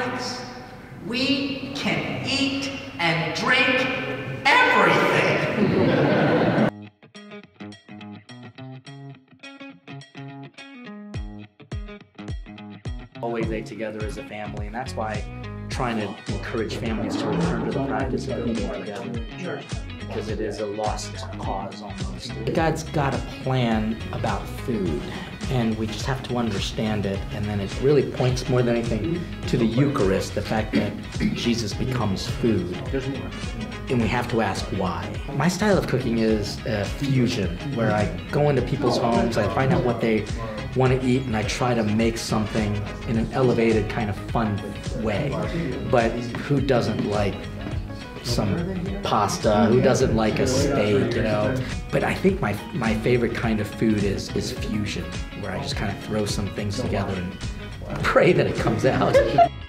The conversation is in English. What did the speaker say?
Catholics, we can eat and drink everything. always ate together as a family, and that's why trying to encourage families to return to the practice of eating together because it is a lost cause almost. God's got a plan about food, and we just have to understand it. And then it really points more than anything to the Eucharist, the fact that Jesus becomes food. And we have to ask why. My style of cooking is fusion, where I go into people's homes, I find out what they want to eat, and I try to make something in an elevated, kind of fun way. But who doesn't like some pasta? Who doesn't like a steak, you know? But I think my my favorite kind of food is is fusion, where I just kind of throw some things together and pray that it comes out.